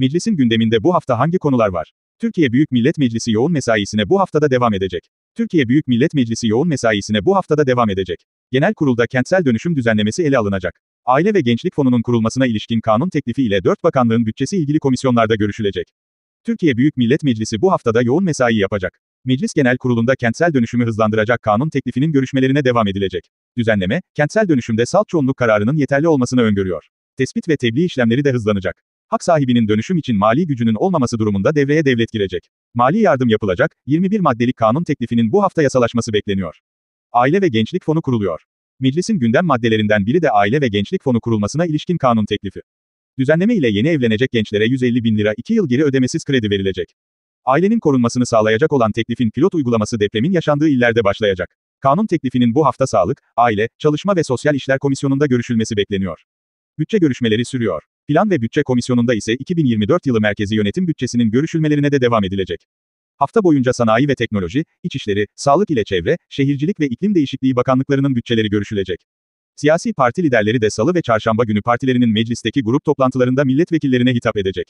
Meclisin gündeminde bu hafta hangi konular var? Türkiye Büyük Millet Meclisi yoğun mesaisine bu haftada devam edecek. Türkiye Büyük Millet Meclisi yoğun mesaisine bu haftada devam edecek. Genel kurulda kentsel dönüşüm düzenlemesi ele alınacak. Aile ve Gençlik Fonu'nun kurulmasına ilişkin kanun teklifi ile 4 bakanlığın bütçesi ilgili komisyonlarda görüşülecek. Türkiye Büyük Millet Meclisi bu haftada yoğun mesai yapacak. Meclis Genel Kurulu'nda kentsel dönüşümü hızlandıracak kanun teklifinin görüşmelerine devam edilecek. Düzenleme, kentsel dönüşümde salt çoğunluk kararının yeterli olmasını öngörüyor. Tespit ve tebliğ işlemleri de hızlanacak. Hak sahibinin dönüşüm için mali gücünün olmaması durumunda devreye devlet girecek. Mali yardım yapılacak, 21 maddelik kanun teklifinin bu hafta yasalaşması bekleniyor. Aile ve Gençlik Fonu kuruluyor. Meclisin gündem maddelerinden biri de Aile ve Gençlik Fonu kurulmasına ilişkin kanun teklifi. Düzenleme ile yeni evlenecek gençlere 150 bin lira 2 yıl geri ödemesiz kredi verilecek. Ailenin korunmasını sağlayacak olan teklifin pilot uygulaması depremin yaşandığı illerde başlayacak. Kanun teklifinin bu hafta Sağlık, Aile, Çalışma ve Sosyal İşler Komisyonu'nda görüşülmesi bekleniyor. Bütçe görüşmeleri sürüyor. Plan ve Bütçe Komisyonu'nda ise 2024 yılı merkezi yönetim bütçesinin görüşülmelerine de devam edilecek. Hafta boyunca Sanayi ve Teknoloji, İçişleri, Sağlık ile Çevre, Şehircilik ve İklim Değişikliği Bakanlıklarının bütçeleri görüşülecek. Siyasi parti liderleri de salı ve çarşamba günü partilerinin meclisteki grup toplantılarında milletvekillerine hitap edecek.